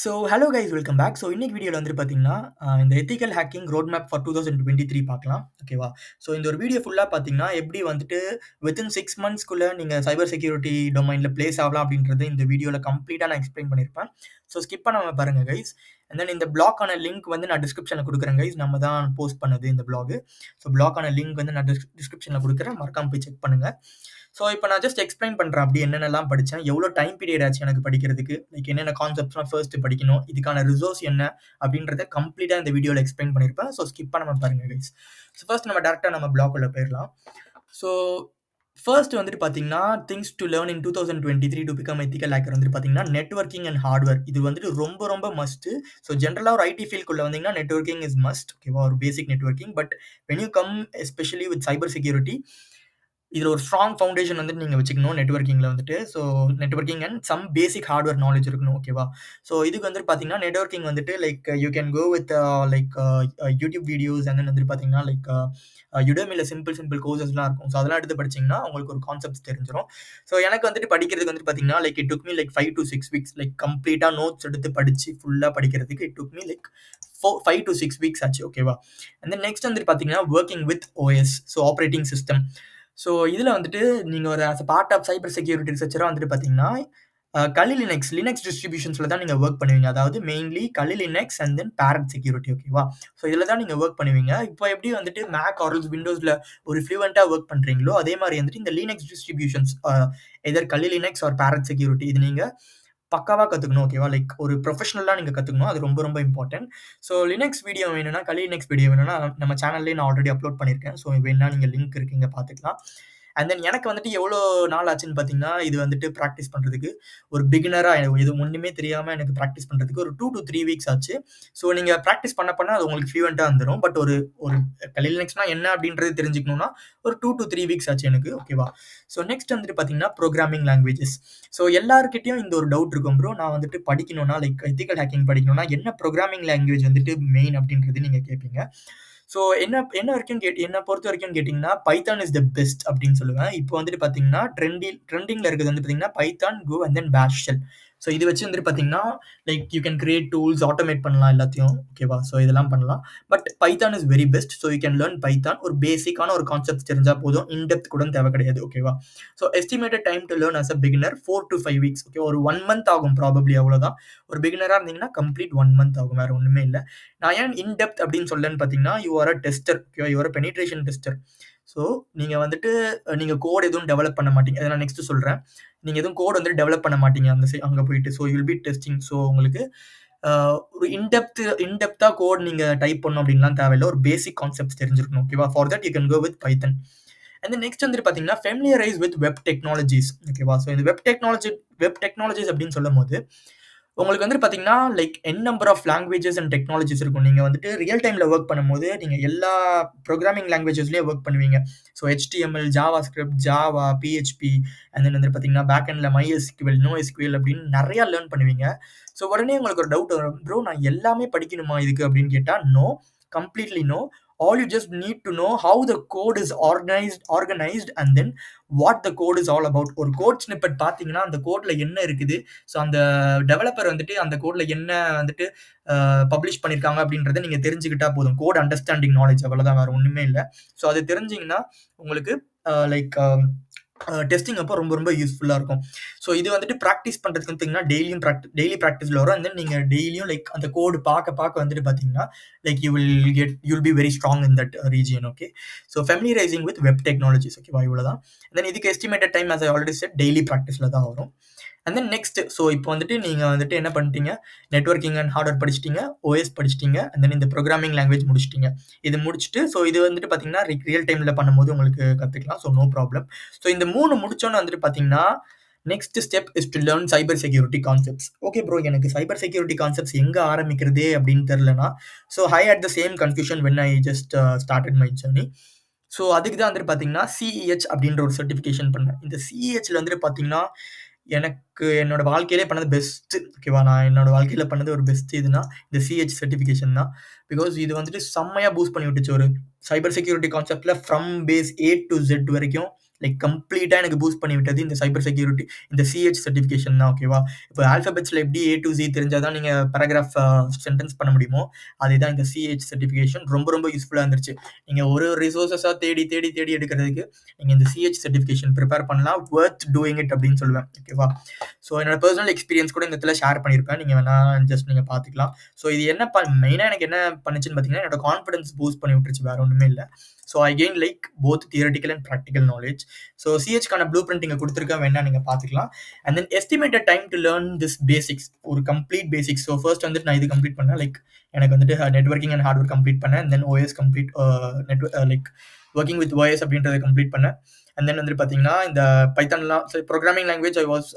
So hello guys welcome back. So இன்னைக்கு வீடியோவில் வந்துட்டு பார்த்தீங்கன்னா, இந்த ethical hacking road map for 2023 பார்க்கலாம். ஓகேவா? ஸோ இந்த ஒரு வீடியோ ஃபுல்லாக பார்த்தீங்கன்னா, எப்படி வந்துட்டு வித்தின் சிக்ஸ் மந்த்ஸ்க்குள்ளே நீங்கள் சைபர் செக்யூரிட்டி டொமைனில் பிளேஸ் ஆகலாம் அப்படின்றது இந்த வீடியோவில் கம்ப்ளீட்டாக நான் எக்ஸ்பிளைன் பண்ணியிருப்பேன். ஸோ ஸ்கிப் பண்ணாமல் பாருங்கள் கைஸ். அண்ட் தென் இந்த பிளாக்கான லிங்க் வந்து நான் டிஸ்கிரிப்ஷனில் கொடுக்குறேன் கைஸ். நம்ம தான் போஸ்ட் பண்ணது இந்த பிளாகு ஸோ ப்ளாக்கான லிங்க் வந்து நான் டிஸ் டிஸ்கிரிப்ஷனில் கொடுக்குறேன். மறக்காம போய் செக் பண்ணுங்கள் ஸோ இப்போ நான் ஜஸ்ட் எக்ஸ்பிளைன் பண்ணுறேன் அப்படி என்னென்னலாம் படித்தேன் எவ்வளோ டைம் பீரியட் ஆச்சு எனக்கு படிக்கிறதுக்கு, லைக் என்னென்ன கான்செப்ட்ஸ்லாம் ஃபர்ஸ்ட் படிக்கணும், இதுக்கான ரிசோர்ஸ் என்ன? அப்படின்றத கம்ப்ளீட்டாக இந்த வீடியோவில் எக்ஸ்பிளைன் பண்ணியிருப்பேன். ஸோ ஸ்கிப் பண்ணாமல் பாருங்கள் கைஸ். ஸோ ஃபர்ஸ்ட் நம்ம டேரெக்டாக நம்ம பிளாக்குள்ளே போயிடலாம். ஸோ ஃபர்ஸ்ட் வந்துட்டு பார்த்தீங்கன்னா, things to learn in 2023 to become ethical hacker வந்துட்டு பார்த்தீங்கன்னா, நெட்வொர்க்கிங் அண்ட் ஹார்ட்வேர் இது வந்துட்டு ரொம்ப ரொம்ப மஸ்ட்டு. ஸோ ஜென்ரலா ஒரு ஐடி ஃபீல்டுக்குள்ள வந்தீங்கன்னா, நெட்வொர்க்கிங் இஸ் மஸ்ட். ஓகேவா? ஒரு basic networking. But when you come especially with cyber security இதில் ஒரு ஸ்ட்ராங் ஃபவுண்டேஷன் வந்துட்டு நீங்கள் வச்சுக்கணும் நெட்ஒர்க்கிங்கில் வந்துட்டு. So networking and some basic hardware knowledge இருக்கணும். ஓகேவா? ஸோ இதுக்கு வந்துட்டு பார்த்தீங்கன்னா, நெட்வொர்க்கிங் வந்துட்டு like you can go with like YouTube videos and வந்துட்டு பார்த்தீங்கன்னா, லைக் யுடமில் சிம்பிள் சிம்பிள் கோர்சஸ்லாம் இருக்கும். ஸோ அதெல்லாம் எடுத்து படிச்சீங்கன்னா, உங்களுக்கு ஒரு கான்செப்ட்ஸ் தெரிஞ்சிடும் ஸோ எனக்கு வந்துட்டு படிக்கிறதுக்கு வந்துட்டு பார்த்தீங்கன்னா, like it took me like five to six weeks like கம்ப்ளீட்டாக நோட்ஸ் எடுத்து படித்து ஃபுல்லாக படிக்கிறதுக்கு it took me like four five to six weeks ஆச்சு. ஓகேவா? அண்ட் தென் நெக்ஸ்ட் வந்துட்டு பார்த்தீங்கன்னா, working with OS. So operating system. So இதில் வந்துட்டு நீங்கள் ஒரு as part of cyber security ரிசர்ச்சராக வந்துட்டு பார்த்தீங்கன்னா, அ கலி லினக்ஸ், லினக்ஸ் டிஸ்ட்ரிபியூஷன்ஸில் தான் நீங்கள் ஒர்க் பண்ணுவீங்க. அதாவது mainly Kali Linux and then Parrot security. ஓகேவா? ஸோ இதில் தான் நீங்கள் ஒர்க் பண்ணுவீங்க. இப்போ எப்படி வந்துட்டு மேக் ஆர்ல்ஸ் விண்டோஸில் ஒரு ஃப்ளூவெண்ட்டாக ஒர்க் பண்ணுறீங்களோ அதே மாதிரி வந்துட்டு இந்த Linux distributions either either Kali Linux or Parrot security இது நீங்கள் பக்காவாக கத்துக்கணும். ஓகேவா? லைக் ஒரு ப்ரொஃபஷனலாக நீங்க கத்துக்கணும். அது ரொம்ப ரொம்ப இம்பார்ட்டன்ட். ஸோ லினக்ஸ் வீடியோ வேணும்னா, கலி லினக்ஸ் வீடியோ வேணும்னா நம்ம சேனல்லயே நான் ஆல்ரெடி அப்லோட் பண்ணியிருக்கேன். ஸோ வேணும்னா நீங்க லிங்க் இருக்கீங்க பார்த்துக்கலாம். அண்ட் தென் எனக்கு வந்துட்டு எவ்வளோ நாள் ஆச்சுன்னு பார்த்தீங்கன்னா, இது வந்துட்டு ப்ராக்டிஸ் பண்ணுறதுக்கு ஒரு பிகினரா இது ஒன்றுமே தெரியாமல் எனக்கு ப்ராக்டிஸ் பண்ணுறதுக்கு ஒரு டூ டு த்ரீ வீக்ஸ் ஆச்சு. ஸோ நீங்கள் ப்ராக்டிஸ் பண்ண பண்ண அது உங்களுக்கு ஃப்ளூயன்ட்டா வந்துடும் பட் ஒரு ஒரு கலி என்ன அப்படின்றது தெரிஞ்சுக்கணும்னா, ஒரு டூ டு த்ரீ வீக்ஸ் ஆச்சு எனக்கு. ஓகேவா? ஸோ நெக்ஸ்ட் வந்துட்டு பார்த்தீங்கன்னா, ப்ரோக்ராமிங் லாங்குவேஜஸ். ஸோ எல்லாருக்கிட்டையும் இந்த ஒரு டவுட் இருக்கும் ப்ரோ. நான் வந்துட்டு படிக்கணும்னா, லைக் எத்திக்கல் ஹேக்கிங் படிக்கணும்னா, என்ன ப்ரோக்ராமிங் லாங்குவேஜ் வந்துட்டு மெயின் அப்படின்றது நீங்கள் கேட்பீங்க. ஸோ என்ன என்ன வரைக்கும் கேட் என்ன பொறுத்த வரைக்கும் கேட்டிங்கன்னா பைத்தான் இஸ் த பெஸ்ட் அப்படின்னு சொல்லுவேன். இப்போ வந்துட்டு பார்த்தீங்கன்னா, ட்ரெண்டி ட்ரெண்டிங்கில் இருக்கிறது வந்து பார்த்தீங்கன்னா, Python Go and then bash so இது வச்சு வந்துட்டு பார்த்தீங்கன்னா, like you can create tools, automate பண்ணலாம் எல்லாத்தையும். ஓகேவா? ஸோ இதெல்லாம் பண்ணலாம். But Python is very best. So you can learn Python ஒரு பேசிக்கான ஒரு கான்செப்ட் தெரிஞ்சால் போதும். இன்டெப்த் கூட தேவை கிடையாது. ஓகேவா? So estimated time to learn as a beginner four to five weeks. Okay ஒரு ஒன் மந்த் ஆகும் ப்ராபப்ளி அவ்வளோதான். ஒரு பிகினராக இருந்தீங்கன்னா, கம்ப்ளீட் ஒன் மந்த் ஆகும். வேறு ஒன்றுமே இல்லை நான் ஏன் இன்டெப்த் அப்படின்னு சொல்லலன்னு பார்த்தீங்கன்னா, யூ ஆர் அ டெஸ்டர். ஓகேவா? You are a penetration tester. So நீங்கள் வந்துட்டு நீங்கள் கோட் எதுவும் டெவலப் பண்ண மாட்டீங்க. அதை நான் நெக்ஸ்ட் சொல்கிறேன் நீங்கள் எதுவும் கோட் வந்துட்டு டெவலப் பண்ண மாட்டீங்க அந்த சை அங்கே போயிட்டு. So you'll be testing. So உங்களுக்கு ஒரு இன் இன்டெப்த்தாக கோட் நீங்கள் டைப் பண்ணணும் அப்படின்லாம் தேவையில்ல. ஒரு பேசிக் கான்செப்ட்ஸ் தெரிஞ்சிருக்கணும். ஓகேவா? For that you can go with Python and then next வந்துட்டு பார்த்தீங்கன்னா, ஃபெமிலியரைஸ் வித் வெப் டெக்னாலஜிஸ். ஓகேவா? ஸோ இந்த வெப் டெக்னாலஜி வெப் டெக்னாலஜிஸ் அப்படின்னு சொல்லும்போது, உங்களுக்கு வந்துட்டு பார்த்தீங்கன்னா, like N number of languages and technologies இருக்கும். நீங்கள் வந்துட்டு ரியல் டைமில் ஒர்க் பண்ணும்போது, நீங்கள் எல்லா ப்ரோக்ராமிங் லாங்குவேஜஸ்லயும் ஒர்க் பண்ணுவீங்க. So HTML JavaScript Java PHP and then வந்துட்டு பார்த்தீங்கன்னா, பேக் எண்ட்ல நோ எஸ்கியூஎல் அப்படின்னு நிறையா லேர்ன் பண்ணுவீங்க. ஸோ உடனே உங்களுக்கு ஒரு டவுட் வரும். ப்ரோ நான் எல்லாமே படிக்கணுமா இதுக்கு அப்படின்னு கேட்டால் no. Completely no. All you just need to know how the code is organized organized and then what the code is all about. ஒரு கோட் ஸ்னிப்பட் பார்த்தீங்கன்னா, அந்த கோட்ல என்ன இருக்குது? ஸோ அந்த டெவலப்பர் வந்துட்டு அந்த கோட்ல என்ன வந்துட்டு பப்ளிஷ் பண்ணியிருக்காங்க அப்படின்றத நீங்கள் தெரிஞ்சுக்கிட்டா போதும். கோட் அண்டர்ஸ்டாண்டிங் நாலேஜ் அவ்வளோதான். வேறு ஒன்றுமே இல்லை ஸோ அது தெரிஞ்சிங்கன்னா உங்களுக்கு லைக் டெஸ்டிங் அப்போ ரொம்ப ரொம்ப யூஸ்ஃபுல்லாக இருக்கும். ஸோ இது வந்துட்டு ப்ராக்டிஸ் பண்ணுறதுக்கு பார்த்தீங்கன்னா, டெய்லியும் ப்ராக்டி டெய்லி ப்ராக்டிஸில் வரும். அண்ட் தென் நீங்கள் டெய்லியும் லைக் அந்த கோடு பார்க்க பார்க்க வந்துட்டு பார்த்தீங்கன்னா, like you will get you'll be very strong in that region. Okay. So familiarizing with web technologies. ஓகேவா? இவ்வளோதான். தென் இதுக்கு estimated time as I already set daily ப்ராக்டிஸில் தான் வரும். அண்ட் தென் நெக்ஸ்ட் ஸோ இப்போ வந்துட்டு நீங்கள் வந்துட்டு என்ன பண்ணிட்டீங்க, நெட்ஒர்க்கிங் அண்ட் ஹார்ட்வேர் படிச்சிட்டிங்க ஓஎஸ் படிச்சிட்டிங்க அண்ட் தென் இந்த ப்ரோக்ராமிங் லாங்குவேஜ் முடிச்சிட்டிங்க இது முடிச்சுட்டு ஸோ இது வந்துட்டு பார்த்தீங்கன்னா, ரியல் டைமில் பண்ணும்போது உங்களுக்கு கற்றுக்கலாம் ஸோ நோ ப்ராப்ளம். ஸோ இந்த மூணு முடிச்சோன்னு வந்துட்டு பார்த்தீங்கன்னா, next step is to learn cyber security concepts. Okay bro எனக்கு சைபர் செக்யூரிட்டி கான்செப்ட்ஸ் எங்கே ஆரம்பிக்கிறதே அப்படின்னு தெரிலனா so I at the same confusion when I just started my journey. So அதுக்கு தான் வந்துட்டு பார்த்தீங்கன்னா, சிஇஹெச் அப்படின்ற ஒரு சர்டிஃபிகேஷன் பண்ணேன். இந்த CEHல வந்துட்டு பார்த்தீங்கன்னா, எனக்கு என்னோட வாழ்க்கையிலே பண்ணது பெஸ்ட்டு ஓகேவா? நான் என்னோட வாழ்க்கையில் பண்ணது ஒரு பெஸ்ட் இதுனா, இந்த சிஹெச் சர்டிஃபிகேஷன் தான். பிகாஸ் இது வந்துட்டு செம்மையாக பூஸ்ட் பண்ணி விட்டுச்சு. ஒரு சைபர் செக்யூரிட்டி கான்செப்டில் from base A to Z வரைக்கும் லைக் கம்ப்ளீட்டாக எனக்கு பூஸ்ட் பண்ணி விட்டது இந்த சைபர் செக்யூரிட்டி இந்த சிஹெச் சர்டிஃபிகேஷன் தான் ஓகேவா இப்போ ஆல்ஃபபெட்ஸில் எப்படி ஏ டு ஜி தெரிஞ்சால் தான் நீங்கள் பேராகிராஃப் சென்டென்ஸ் பண்ண முடியுமோ அதுதான் இந்த சிஹெச் சர்டிஃபிகேஷன் ரொம்ப ரொம்ப யூஸ்ஃபுல்லாக இருந்துச்சு. நீங்கள் ஒரு ஒரு ரிசோர்ஸஸாக தேடி தேடி தேடி எடுக்கிறதுக்கு நீங்கள் இந்த சிஹெச் சர்டிஃபிகேஷன் ப்ரிப்பேர் பண்ணலாம் ஒர்த் டூயிங் இட் அப்படின்னு சொல்லுவேன் ஓகேவா ஸோ என்னோட பர்சனல் எக்ஸ்பீரியன்ஸ் கூட இந்த இடத்துல ஷேர் பண்ணியிருப்பேன் நீங்கள் வேணால் ஜஸ்ட் நீங்கள் பார்த்துக்கலாம் ஸோ இது என்ன ப மெயினாக எனக்கு என்ன பண்ணுச்சுன்னு பார்த்தீங்கன்னா என்னோட கான்ஃபிடன்ஸ் பூஸ்ட் பண்ணி விட்டுருச்சு வேறு ஒன்றுமே இல்லை. So I gain like both theoretical and practical knowledge so சிஹெச்க்கான blueprint இங்கே கொடுத்துருக்கேன் வேணா நீங்கள் பார்த்துக்கலாம் and then estimated time to learn this basics ஒரு கம்ப்ளீட் பேசிக்ஸ் ஸோ ஃபர்ஸ்ட் வந்துட்டு நான் இது கம்ப்ளீட் பண்ணேன். லைக் எனக்கு வந்துட்டு நெட்ஒர்க்கிங் அண்ட் ஹார்ட்வேர் கம்ப்ளீட் பண்ணேன். Then OS complete net like working with OS அப்படின்றத கம்ப்ளீட் பண்ணேன். அண்ட் தென் வந்துட்டு பார்த்தீங்கன்னா இந்த பைத்தான்லாம் programming language I was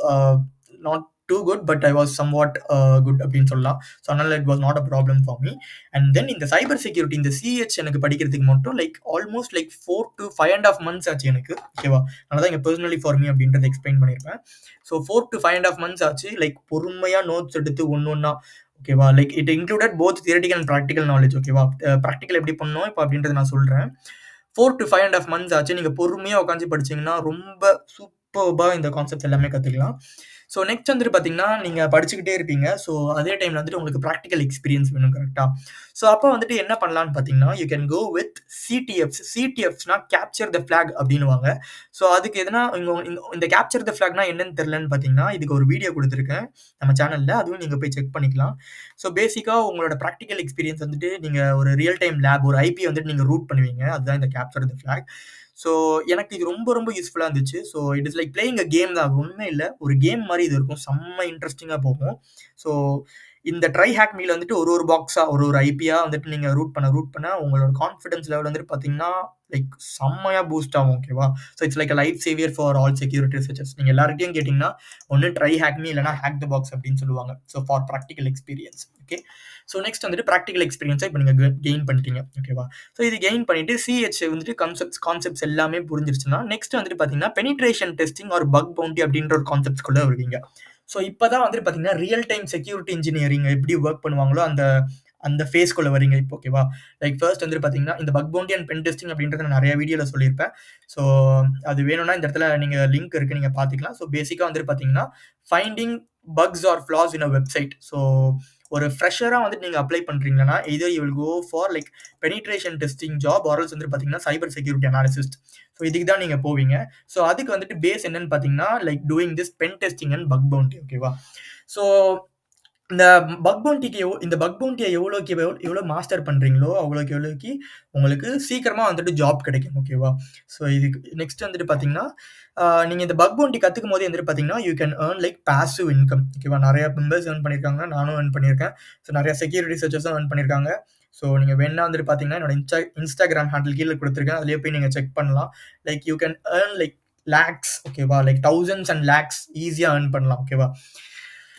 not too good but I was somewhat good அப்படின்னு சொல்லலாம். ஸோ அதனால் it was not a problem for me and then இந்த cyber security இந்த சிஹெச் எனக்கு படிக்கிறதுக்கு மட்டும் like almost like four to five and half months ஆச்சு எனக்கு ஓகேவா அதனால தான் இங்கே பர்சனலி ஃபார் மீ அப்படின்றத எக்ஸ்பிளைன் பண்ணியிருப்பேன் so four to five and half months ஆச்சு. லைக் பொறுமையாக நோட்ஸ் எடுத்து ஒன்று ஒன்றா ஓகேவா like it included both theoretical and practical knowledge ஓகேவா ப்ராக்டிக்கல் எப்படி பண்ணோம் இப்போ அப்படின்றத நான் சொல்கிறேன் four to five and half months ஆச்சு. நீங்கள் பொறுமையாக உட்காந்து படிச்சிங்கன்னா ரொம்ப சூப்பர்பாக இந்த கான்செப்ட்ஸ் எல்லாமே கற்றுக்கலாம் ஸோ நெக்ஸ்ட் வந்துட்டு பார்த்தீங்கன்னா நீங்கள் படிச்சுக்கிட்டே இருப்பீங்க. ஸோ அதே டைமில் வந்துட்டு உங்களுக்கு ப்ராக்டிக்கல் எக்ஸ்பீரியன்ஸ் வேணும் கரெக்டாக ஸோ அப்போ வந்துட்டு என்ன பண்ணலான்னு பார்த்தீங்கன்னா you can go with CTFs சிடிஎஃப்ஸ்னா capture the flag அப்படின்னுவாங்க. ஸோ அதுக்கு எதனா இந்த கேப்சர் த ஃப்ளாக்னா என்னன்னு தெரிலன்னு பார்த்தீங்கன்னா இதுக்கு ஒரு வீடியோ கொடுத்துருக்கேன். நம்ம சேனலில் அதுவும் நீங்கள் போய் செக் பண்ணிக்கலாம். ஸோ பேசிக்காக உங்களோட ப்ராக்டிக்கல் எக்ஸ்பீரியன்ஸ் வந்துட்டு நீங்கள் ஒரு ரியல் டைம் லேப் ஒரு ஐபி வந்துட்டு நீங்கள் ரூட் பண்ணுவீங்க. அதுதான் இந்த கேப்சர் த ஃப்ளாக் ஸோ எனக்கு இது ரொம்ப ரொம்ப யூஸ்ஃபுல்லாக இருந்துச்சு. So it is like playing a game தான். ஒன்றுமே இல்லை. ஒரு கேம் மாதிரி இது இருக்கும். செம்ம இன்ட்ரெஸ்டிங்காக போகும். ஸோ இந்த ட்ரை ஹேக் மீல வந்துட்டு ஒரு ஒரு பாக்ஸாக ஒரு ஒரு ஐபியாக வந்துட்டு நீங்கள் ரூட் பண்ண ரூட் பண்ண உங்களோட கான்ஃபிடன்ஸ் லெவல் வந்துட்டு பார்த்தீங்கன்னா லைக் செம்மையாக பூஸ்ட் ஆகும் ஓகேவா so it's like life saver for all security researchers நீங்கள் எல்லார்ட்டையும் கேட்டிங்கன்னா ஒன்று ட்ரை ஹேக் மீ இல்லைனா ஹேக் த பாக்ஸ் அப்படின்னு சொல்லுவாங்க. So for practical experience okay so next வந்துட்டு ப்ராக்டிக்கல் எக்ஸ்பீரியன்ஸை இப்போ நீங்கள் கெயின் பண்ணிட்டீங்க ஓகேவா ஸோ இது கெயின் பண்ணிட்டு சிஹெச் வந்துட்டு கான்செப்ட்ஸ் கான்செப்ட்ஸ் எல்லாமே புரிஞ்சிருச்சுன்னா நெக்ஸ்ட் வந்துட்டு பார்த்தீங்கன்னா பெனிட்ரேஷன் டெஸ்டிங் ஒரு பக் பவுண்டி அப்படின்ற ஒரு கான்செப்ட்ஸ்குள்ளே வருவீங்க. ஸோ இப்போ தான் வந்துட்டு பார்த்தீங்கன்னா ரியல் டைம் செக்யூரிட்டி இன்ஜினியரிங் எப்படி ஒர்க் பண்ணுவாங்களோ அந்த அந்த ஃபேஸ்க்குள்ளே வரீங்க இப்போ ஓகேவா லைக் ஃபர்ஸ்ட் வந்துட்டு பார்த்தீங்கன்னா இந்த bug bounty and pen testing அப்படின்றத நான் நிறைய வீடியோவில் சொல்லியிருப்பேன். ஸோ அது வேணும்னா இந்த இடத்துல நீங்கள் லிங்க் இருக்குது நீங்கள் பார்த்துக்கலாம் ஸோ பேசிக்காக வந்துட்டு பார்த்தீங்கன்னா finding bugs or flaws in a website so ஒரு ஃப்ரெஷராக வந்துட்டு நீங்கள் அப்ளை பண்ணுறீங்கன்னா either you will go for like penetration testing job roles வந்துட்டு பார்த்தீங்கன்னா சைபர் செக்யூரிட்டி அனாலிசிஸ்ட் ஸோ இதுக்கு தான் நீங்கள் போவீங்க. ஸோ அதுக்கு வந்துட்டு பேஸ் என்னன்னு பார்த்தீங்கன்னா like doing this pen testing and bug bounty ஓகேவா ஸோ இந்த பக் பவுண்டிக்கு எவ் இந்த பக் பவுண்டியை எவ்வளோக்கு எவ்வளோ எவ்வளோ மாஸ்டர் பண்ணுறீங்களோ அவ்வளோக்கு எவ்வளோக்கு உங்களுக்கு சீக்கிரமாக வந்துட்டு ஜாப் கிடைக்கும் ஓகேவா ஸோ இதுக்கு நெக்ஸ்ட் வந்துட்டு பார்த்தீங்கன்னா நீங்கள் இந்த பக் பவுண்டி கற்றுக்கும் போது வந்துட்டு பார்த்தீங்கன்னா you can earn like passive income ஓகேவா நிறையா மெம்பர்ஸ் ஏர்ன் பண்ணியிருக்காங்க நானும் ஏர்ன் பண்ணியிருக்கேன் ஸோ நிறையா செக்யூரிட்டி சர்ச்சஸும் ஏர்ன் பண்ணியிருக்காங்க ஸோ நீங்கள் வேணா வந்துட்டு பார்த்தீங்கன்னா என்னோட இன்ஸ்டா இன்ஸ்டாகிராம் ஹேண்டில் கீழே கொடுத்துருக்கேன். அதுலேயே போய் நீங்கள் செக் பண்ணலாம். Like you can earn like lakhs ஓகேவா லைக் தௌசண்ட்ஸ் அண்ட் லேக்ஸ் ஈஸியாக ஏர்ன் பண்ணலாம் ஓகேவா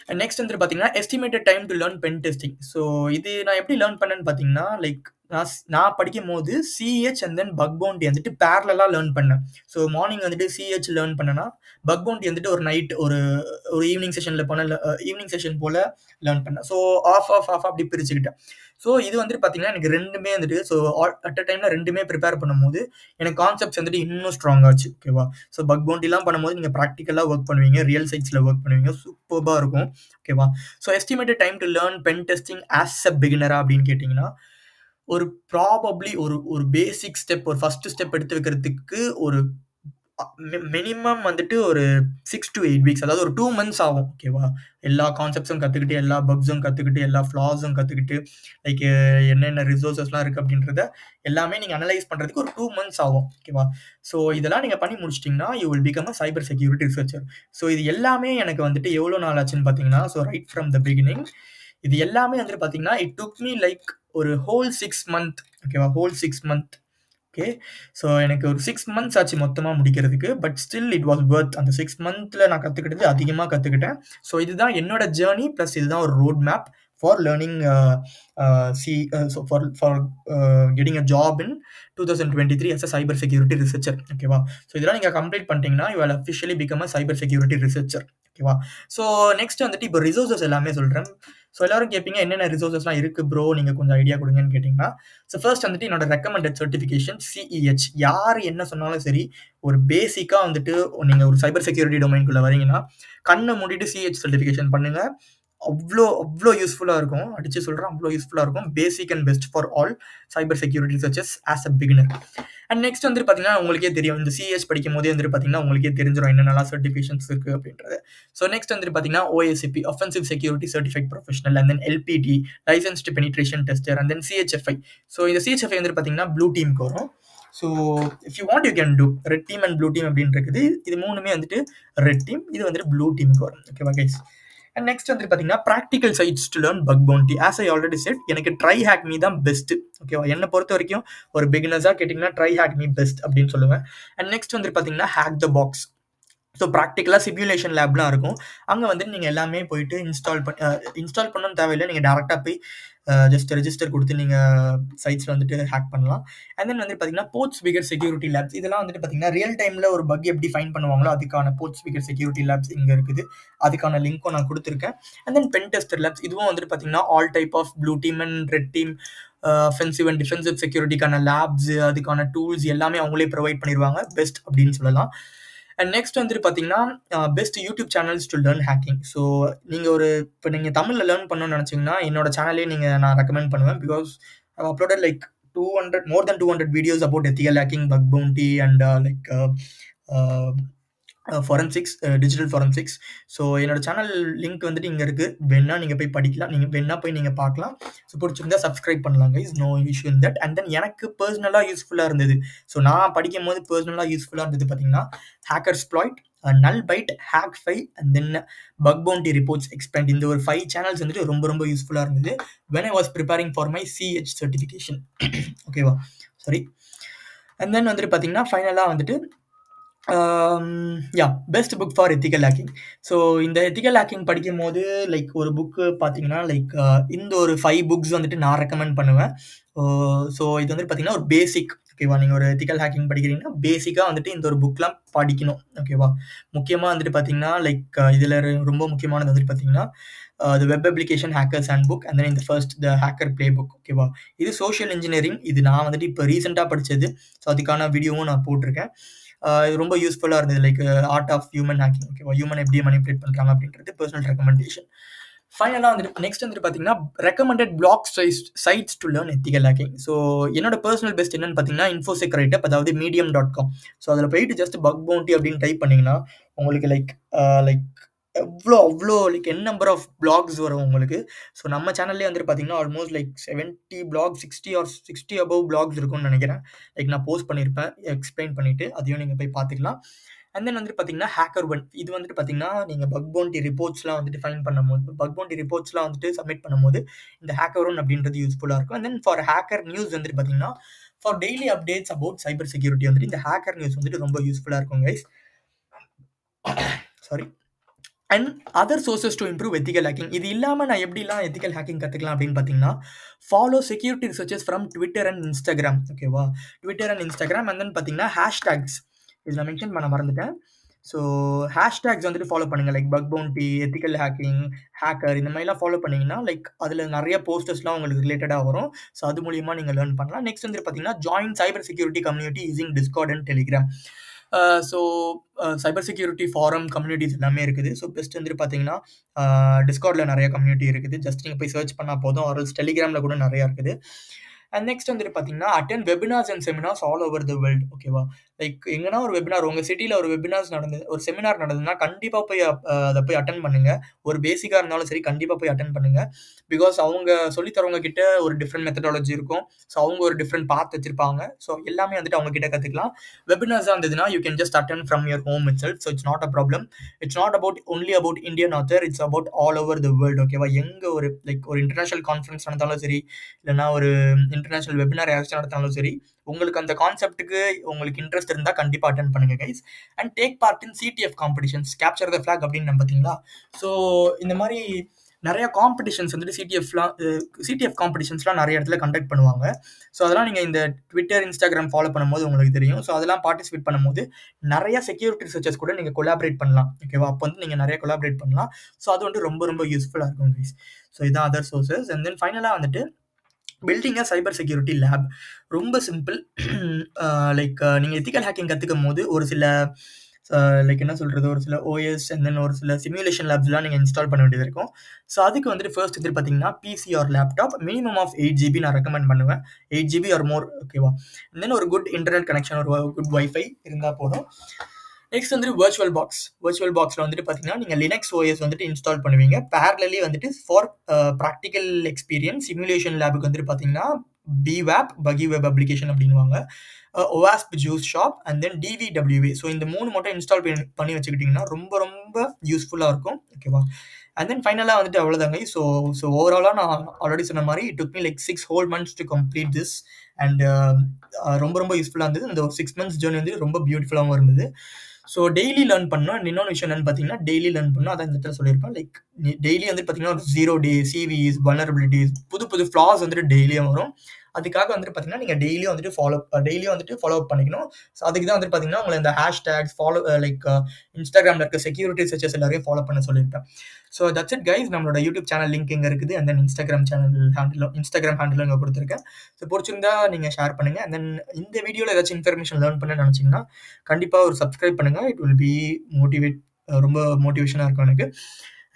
அண்ட் நெக்ஸ்ட் வந்து பார்த்தீங்கன்னா estimated time to learn pen testing so இது நான் எப்படி லேர்ன் பண்ணேன்னு பார்த்தீங்கன்னா லைக் நான் நான் படிக்கும் போது CEH and then bug bounty வந்துட்டு பேரலாக லேர்ன் பண்ணேன். ஸோ மார்னிங் வந்துட்டு சிஹெச் லேர்ன் பண்ணேன்னா பக் பவுண்டி வந்துட்டு ஒரு நைட் ஒரு ஒரு ஈவினிங் செஷனில் போன ஈவினிங் செஷன் போல் லேர்ன் பண்ணேன். ஸோ ஆஃப் ஆஃப் ஆஃப் அப்படி பிரிச்சுக்கிட்டேன். ஸோ இது வந்துட்டு பார்த்தீங்கன்னா எனக்கு ரெண்டுமே வந்துட்டு ஸோ அட் அ டைமில் ரெண்டுமே ப்ரிப்பேர் பண்ணும்போது எனக்கு கான்செப்ட்ஸ் வந்துட்டு இன்னும் ஸ்ட்ராங்காச்சு ஓகேவா ஸோ பக் பவுண்டிலாம் பண்ணும்போது நீங்கள் ப்ராக்டிக்கலாக ஒர்க் பண்ணுவீங்க ரியல் சைட்ஸில் ஒர்க் பண்ணுவீங்க சூப்பராக இருக்கும் ஓகேவா so estimated time to learn pen testing as a பிகினரா அப்படின்னு கேட்டிங்கன்னா ஒரு ப்ராபப்ளி ஒரு ஒரு பேசிக் ஸ்டெப் ஒரு ஃபஸ்ட்டு ஸ்டெப் எடுத்து வைக்கிறதுக்கு ஒரு மினிமம் வந்துட்டு ஒரு சிக்ஸ் டு எயிட் வீக்ஸ் அதாவது ஒரு டூ மந்த்ஸ் ஆகும் ஓகேவா எல்லா கான்செப்ட்ஸும் கற்றுக்கிட்டு எல்லா பக்ஸும் கற்றுக்கிட்டு எல்லா ஃப்ளாஸும் கற்றுக்கிட்டு லைக் என்னென்ன ரிசோர்ஸஸ்லாம் இருக்குது அப்படின்றத எல்லாமே நீங்கள் அனலைஸ் பண்ணுறதுக்கு ஒரு டூ மந்த்ஸ் ஆகும் ஓகேவா ஸோ இதெல்லாம் நீங்கள் பண்ணி முடிச்சிட்டிங்கன்னா you will become a cyber security researcher so இது எல்லாமே எனக்கு வந்துட்டு எவ்வளோ நாள் ஆச்சுன்னு பார்த்தீங்கன்னா so right from the beginning இது எல்லாமே வந்துட்டு பார்த்தீங்கன்னா இட் டுக் மீ லைக் ஒரு ஹோல் சிக்ஸ் மந்த் ஓகேவா whole six month okay so எனக்கு ஒரு சிக்ஸ் மந்த்ஸ் ஆச்சு மொத்தமாக முடிக்கிறதுக்கு but still it was worth அந்த சிக்ஸ் மந்த்தில் நான் கற்றுக்கிட்டது அதிகமாக கற்றுக்கிட்டேன் ஸோ இதுதான் என்னோட ஜேர்னி ப்ளஸ் இதுதான் ஒரு road map for learning C so for for getting a job in two thousand twenty three as a cyber security researcher ஓகேவா ஸோ இதெல்லாம் நீங்கள் கம்ப்ளீட் பண்ணிட்டீங்கன்னா you will officially become a cyber security researcher ஓகேவா so next வந்துட்டு இப்போ resources எல்லாமே சொல்கிறேன் so எல்லாரும் கேட்பீங்க என்னென்ன ரிசோர்ஸஸ்லாம் இருக்குது ப்ரோ நீங்கள் கொஞ்சம் ஐடியா கொடுங்கன்னு கேட்டிங்கன்னா ஸோ ஃபர்ஸ்ட் வந்துட்டு என்னோட ரெக்கமெண்டட் சர்டிஃபிகேஷன் சிஇஹெச் யார் என்ன சொன்னாலும் சரி ஒரு பேசிக்காக வந்துட்டு நீங்கள் ஒரு சைபர் செக்யூரிட்டி டொமைனுக்குள்ளே வரீங்கன்னா கண்ணை மூடிட்டு சிஹெச் சர்டிஃபிகேஷன் பண்ணுங்கள் அவ்வளோ அவ்வளோ யூஸ்ஃபுல்லாக இருக்கும். அடிச்சு சொல்கிறேன் அவ்வளோ யூஸ்ஃபுல்லாக இருக்கும். Basic and best for all cyber security searches as a beginner and next வந்துட்டு பார்த்தீங்கன்னா உங்களுக்கே தெரியும். இந்த சிஎஸ் படிக்கும் போதே வந்துட்டு பார்த்தீங்கன்னா உங்களுக்கே தெரிஞ்சிடும் என்னென்னலாம் சர்டிஃபிகேஷன்ஸ் இருக்குது அப்படின்றது. ஸோ நெக்ஸ்ட் வந்துட்டு பார்த்தீங்கன்னா OSCP offensive security certified professional and then LPT licensed penetration tester and then CHFI so இந்த சிஹெச்எஃப்ஐ வந்துட்டு பார்த்தீங்கன்னா ப்ளூ டீமுக்கு வரும். So if you want you can do red team and blue team அப்படின்னு இருக்குது இது மூணுமே வந்துட்டு ரெட் டீம் இது வந்துட்டு ப்ளூ டீமுக்கு வரும். ஓகேவா கைஸ் அண்ட் நெக்ஸ்ட் வந்து பார்த்தீங்கன்னா practical sites to learn bug bounty as I already said எனக்கு ட்ரை ஹேக் மீ தான் பெஸ்ட் ஓகேவா என்னை பொறுத்த வரைக்கும் ஒரு பிகினர்ஸாக கேட்டிங்கன்னா ட்ரை ஹேக் மீ பெஸ்ட் அப்படின்னு சொல்லுவேன். அண்ட் நெக்ஸ்ட் வந்து பார்த்தீங்கன்னா ஹேக் த பாக்ஸ் ஸோ ப்ராக்டிக்கலாக சிமுலேஷன் லேப்லாம் இருக்கும். அங்கே வந்து நீங்கள் எல்லாமே போயிட்டு இன்ஸ்டால் பண்ணி இன்ஸ்டால் பண்ணணும் தேவையில்லை. நீங்கள் டேரெக்டாக போய் ஜஸ்ட் ரெஜிஸ்டர் கொடுத்து நீங்கள் சைட்ஸில் வந்துட்டு ஹேக் பண்ணலாம். அண்ட் தென் வந்து பார்த்தீங்கன்னா போர்ட் ஸ்பீக்கர் செக்யூரிட்டி லேப்ஸ் இதெல்லாம் வந்துட்டு பார்த்தீங்கன்னா ரியல் டைமில் ஒரு பக் எப்படி ஃபைன் பண்ணுவாங்களோ அதுக்கான போர்ட் ஸ்பீக்கர் செக்யூரிட்டி லேப்ஸ் இங்கே இருக்குது. அதுக்கான லிங்க்கும் நான் கொடுத்துருக்கேன். And then pen tester labs இதுவும் வந்துட்டு பார்த்தீங்கன்னா all type of blue team and red team offensive and defensive செக்யூரிட்டிக்கான labs அதுக்கான டூல்ஸ் எல்லாமே அவங்களே ப்ரொவைட் பண்ணிடுவாங்க பெஸ்ட் அப்படின்னு சொல்லலாம். அண்ட் நெக்ஸ்ட் வந்துட்டு பார்த்தீங்கன்னா best YouTube channels to learn hacking so நீங்கள் ஒரு இப்போ நீங்கள் தமிழில் லேர்ன் பண்ணணும்னு நினச்சிங்கன்னா என்னோட சேனலே நீங்கள் நான் ரெக்கமெண்ட் பண்ணுவேன். Because uploaded like two hundred more then two hundred videos about ethical hacking bug bounty and like forensics digital forensics so என்னோட சேனல் லிங்க் வந்துட்டு இங்கே இருக்குது வேணா நீங்கள் போய் படிக்கலாம். நீங்கள் வேணா போய் நீங்கள் பார்க்கலாம். ஸோ பிடிச்சிருந்தா சப்ஸ்கிரைப் பண்ணலாம் guys no issue in that and then எனக்கு பர்சனலாக யூஸ்ஃபுல்லாக இருந்தது. ஸோ நான் படிக்கும் போது பர்சனலாக யூஸ்ஃபுல்லாக இருந்தது பார்த்தீங்கன்னா HackerSploit null byte Hak5 and then bug bounty reports expand இந்த ஒரு ஃபைவ் சேனல்ஸ் வந்துட்டு ரொம்ப ரொம்ப யூஸ்ஃபுல்லாக இருந்தது. When I was preparing for my CEH certification ஓகேவா சாரி அண்ட் தென் வந்துட்டு பார்த்தீங்கன்னா ஃபைனலாக வந்துட்டு yeah best book for ethical hacking so இந்த எத்திக்கல் ஹேக்கிங் படிக்கும் போது லைக் ஒரு புக்கு பார்த்தீங்கன்னா லைக் uh, இந்த ஒரு ஃபைவ் புக்ஸ் வந்துட்டு நான் ரெக்கமெண்ட் பண்ணுவேன். Uh, ஸோ இது வந்துட்டு பார்த்தீங்கன்னா ஒரு பேசிக் ஓகேவா நீங்கள் ஒரு எத்திக்கல் ஹேக்கிங் படிக்கிறீங்கன்னா பேசிக்காக வந்துட்டு இந்த ஒரு புக்லாம் படிக்கணும் ஓகேவா முக்கியமாக வந்துட்டு பார்த்தீங்கன்னா லைக் uh, இதில் ரொம்ப முக்கியமானது வந்துட்டு பார்த்தீங்கன்னா the web application hackers handbook and then இந்த first the hacker playbook ஓகேவா இது சோஷியல் இன்ஜினியரிங் இது நான் வந்துட்டு இப்போ ரீசெண்டாக படித்தது ஸோ அதுக்கான வீடியோவும் நான் போட்டிருக்கேன். இது ரொம்ப யூஸ்ஃபுல்லாக இருந்தது. Like art of human hacking ஓகேவா ஹியூமன் எப்படி மனிப்புலேட் பண்ணுறாங்க அப்படின்றது பர்சனல் ரெக்கமெண்டேஷன் ஃபைனலாக வந்துட்டு நெக்ஸ்ட் வந்துட்டு பார்த்தீங்கன்னா recommended blog size sites to learn ethical hacking so என்னோட பர்சனல் பெஸ்ட் என்னன்னு பார்த்தீங்கன்னா இன்ஃபோசெக் அதாவது மீடியம் டாட் காம் ஸோ அதில் போயிட்டு ஜஸ்ட் பக் பவுண்டி அப்படின்னு டைப் பண்ணிங்கன்னா உங்களுக்கு லைக் லைக் எவ்வளோ அவ்வளோ like N number of blogs வரும் உங்களுக்கு. ஸோ நம்ம சேனல்லே வந்துட்டு பார்த்தீங்கன்னா almost like seventy blog sixty or sixty above blogs இருக்கும்னு நினைக்கிறேன். லைக் நான் போஸ்ட் பண்ணியிருப்பேன் எக்ஸ்பிளைன் பண்ணிவிட்டு அதையும் நீங்கள் போய் பார்த்துக்கலாம் அண்ட் தென் வந்துட்டு பார்த்தீங்கன்னா ஹேக்கர் ஒன் இது வந்துட்டு பார்த்தீங்கன்னா நீங்கள் பக் பவுண்டி ரிப்போர்ட்ஸ்லாம் வந்துட்டு ஃபைன் பண்ணும்போது பக் பவுண்டி ரிப்போர்ட்ஸ்லாம் வந்துட்டு சப்மிட் பண்ணும்போது இந்த ஹேக்கர் ஒன் அப்படின்றது யூஸ்ஃபுல்லாக இருக்கும். And then for hacker news வந்துட்டு பார்த்தீங்கன்னா for daily updates about cyber security வந்துட்டு இந்த ஹேக்கர் நியூஸ் வந்துட்டு ரொம்ப யூஸ்ஃபுல்லாக இருக்கும் guys sorry and other sources to improve ethical hacking இது இல்லாமல் நான் எப்படிலாம் எத்திக்கல் ஹேக்கிங் கற்றுக்கலாம் அப்படின்னு பார்த்தீங்கன்னா follow security researches from Twitter and Instagram ஓகேவா Twitter and Instagram and then பார்த்தீங்கன்னா ஹேஷ்டேக்ஸ் இதில் மென்ஷன் பண்ண மறந்துட்டேன். ஸோ ஹேஷ்டேக்ஸ் வந்துட்டு ஃபாலோ பண்ணுங்கள் like bug bounty ethical hacking hacker இந்த மாதிரிலாம் ஃபாலோ பண்ணிங்கன்னா லைக் அதில் நிறைய போஸ்டர்ஸ்லாம் உங்களுக்கு ரிலேட்டடாக வரும். ஸோ அது மூலியமாக நீங்கள் லேர்ன் பண்ணலாம். நெக்ஸ்ட் வந்துட்டு பார்த்தீங்கன்னா join cyber security community using Discord and Telegram so cyber security forum communities எல்லாமே இருக்குது. ஸோ பெஸ்ட் வந்துட்டு பார்த்தீங்கன்னா டிஸ்கார்டில் நிறைய கம்யூனிட்டி இருக்குது. ஜஸ்ட் நீங்கள் போய் சர்ச் பண்ணால் போதும். ஆர்எல்ஸ் டெலிகிராமில் கூட நிறையா இருக்குது. அண்ட் நெக்ஸ்ட் வந்துட்டு பார்த்தீங்கன்னா attend webinars and seminars all over the world ஓகேவா லைக் எங்கன்னா ஒரு வெபினார் உங்கள் சிட்டியில் ஒரு வெபினார்ஸ் நடந்தது ஒரு செமினார் நடந்ததுன்னா கண்டிப்பாக போய் அதை போய் அட்டன் பண்ணுங்கள் ஒரு பேசிக்காக இருந்தாலும் சரி கண்டிப்பாக போய் அட்டன் பண்ணுங்கள் பிகாஸ் அவங்க சொல்லித்தரவங்க கிட்ட ஒரு டிஃப்ரெண்ட் மெத்தடாலஜி இருக்கும். ஸோ அவங்க ஒரு டிஃப்ரெண்ட் பாத் வச்சிருப்பாங்க. ஸோ எல்லாமே வந்துட்டு அவங்க கிட்ட கற்றுக்கலாம் வெபினார்ஸ் இருந்ததுன்னா you can just attend from your home itself so it's not a problem it's not about only about Indian author it's about all over the world ஓகேவா எங்கே ஒரு லைக் ஒரு இன்டர்நேஷனல் கான்ஃபரன்ஸ் நடந்தாலும் சரி இல்லைனா ஒரு இன்டர்நேஷனல் வெபினார் யாராச்சும் நடத்தினாலும் சரி உங்களுக்கு அந்த கான்செப்ட்டுக்கு உங்களுக்கு இன்ட்ரெஸ்ட் இருந்தால் கண்டிப்பாக அட்டன் பண்ணுங்க guys and take part in CTF competitions capture the flag அப்படின்னு பார்த்தீங்களா? ஸோ இந்த மாதிரி நிறைய காம்படிஷன்ஸ் வந்துட்டு சிடிஎஃப்லாம் சிடிஎஃப் காம்படிஷன்ஸ்லாம் நிறைய இடத்துல கண்டக்ட் பண்ணுவாங்க. ஸோ அதெல்லாம் நீங்கள் இந்த ட்விட்டர் இன்ஸ்டாகிராம் ஃபாலோ பண்ணும்போது உங்களுக்கு தெரியும். ஸோ அதெல்லாம் பார்ட்டிசிபேட் பண்ணும்போது நிறைய செக்யூரிட்டி ரிசர்ச்சர்ஸ் கூட நீங்கள் கொலாபரேட் பண்ணலாம். ஓகேவா அப்போ வந்து நீங்கள் நிறைய கொலாபரேட் பண்ணலாம். ஸோ அது வந்து ரொம்ப ரொம்ப யூஸ்ஃபுல்லாக இருக்கும் கைஸ் ஸோ இதான் அதர் சோர்சஸ் அண்ட் தென் ஃபைனலாக வந்துட்டு building a cyber security lab ரொம்ப சிம்பிள் லைக் நீங்கள் எத்திக்கல் ஹேக்கிங் கற்றுக்கும் போது ஒரு சில uh, லைக் என்ன சொல்கிறது ஒரு சில ஓஎஸ் அண்ட் தென் ஒரு சில சிமுலேஷன் லேப்ஸ்லாம் நீங்கள் இன்ஸ்டால் பண்ண வேண்டியது இருக்கும். ஸோ அதுக்கு வந்துட்டு ஃபர்ஸ்ட் வந்துட்டு பார்த்தீங்கன்னா PC or laptop minimum of eight GB நான் ரெக்கமெண்ட் பண்ணுவேன். எயிட் ஜிபி ஆர் மோர் ஓகேவா தென் ஒரு குட் இன்டர்நெட் கனெக்ஷன் ஒரு குட் ஒய்ஃபை இருந்தால் போதும். நெக்ஸ்ட் வந்துட்டு வர்ச்சுவல் பாக்ஸ் வர்ச்சுவல் பாக்ஸில் வந்துட்டு பார்த்தீங்கன்னா நீங்கள் லினக்ஸ் ஓஎஸ் வந்துட்டு இன்ஸ்டால் பண்ணுவீங்க. பேரலி வந்துட்டு ஃபார் ப்ராக்டிக்கல் எக்ஸ்பீரியன்ஸ் சிமுலேஷன் லேபுக்கு வந்துட்டு பார்த்தீங்கன்னா பிவேப் பகி வெப் அப்ளிகேஷன் அப்படின்வாங்க ஓவாஸ்ப் Juice Shop and then DVWA so இந்த மூணு மட்டும் இன்ஸ்டால் பண்ணி பண்ணி வச்சுக்கிட்டிங்கன்னா ரொம்ப ரொம்ப யூஸ்ஃபுல்லாக இருக்கும். ஓகேவா அண்ட் தென் ஃபைனலாக வந்துட்டு அவ்வளோதாங்க ஸோ ஸோ ஓவராலாக நான் ஆல்ரெடி சொன்ன மாதிரி it took me like six whole months to complete this and ரொம்ப ரொம்ப யூஸ்ஃபுல்லாக இருந்தது. இந்த ஒரு சிக்ஸ் மந்த்ஸ் ஜேர்னி வந்து ரொம்ப பியூட்டிஃபுல்லாகவும் இருந்தது. ஸோ டெய்லி லேர்ன் பண்ணோம் அண்ட் இன்னொன்று விஷயம் என்னன்னு பார்த்தீங்கன்னா டெய்லி லேர்ன் பண்ணோம் அதான் இந்த இடத்துல சொல்லியிருப்பேன். லைக் டெய்லி வந்து பார்த்தீங்கன்னா ஒரு ஜீரோ டே சிவிஸ் வல்னரபிலிட்டிஸ் புது புது ஃப்ளாஸ் வந்துட்டு டெய்லியும் வரும். அதுக்காக வந்துட்டு பார்த்தீங்கன்னா நீங்கள் டெய்லியும் வந்துட்டு ஃபாலோ டெய்லியும் வந்துட்டு ஃபாலோ அப் பண்ணிக்கணும். ஸோ அதுக்கு தான் வந்துட்டு பார்த்தீங்கன்னா உங்களை இந்த ஹேஷ்டேக்ஸ் ஃபாலோ லைக் இன்ஸ்டாகிராமில் இருக்க செக்யூரிட்டி சர்ச்சஸ் எல்லாரையும் ஃபாலோ பண்ண சொல்லியிருப்பேன். ஸோ தட்ஸ் இட் கைஸ் நம்மளோட யூடியூப் சேனல் லிங்க் இங்கே இருக்குது. அண்ட் தென் இன்ஸ்டாகிராம் சேனல் ஹேண்டிலும் இன்ஸ்டாகிராம் ஹேண்டிலும் இங்கே கொடுத்துருக்கேன். ஸோ பிடிச்சிருந்தா நீங்கள் ஷேர் பண்ணுங்கள் அண்ட் தென் இந்த வீடியோவில் ஏதாச்சும் இன்ஃபர்மேஷன் லேர்ன் பண்ண நினச்சிங்கன்னா கண்டிப்பாக ஒரு சப்ஸ்கிரைப் பண்ணுங்கள் இட் வில் பி மோட்டிவேட் ரொம்ப மோட்டிவேஷனாக இருக்கும் எனக்கு.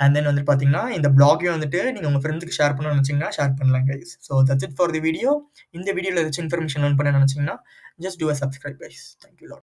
அண்ட் தென் வந்துட்டு பார்த்தீங்கன்னா இந்த பிளாகையும் வந்துட்டு நீங்கள் உங்கள் ஃப்ரெண்ட்ஸுக்கு ஷேர் பண்ணணும்னு நினச்சிங்கன்னா ஷேர் பண்ணலாம் guys so that's it for the video இந்த வீடியோவில் ஏதாச்சும் இன்ஃபர்மேஷன் லேர்ன் பண்ண நினச்சிங்கன்னா just do a subscribe guys thank you lot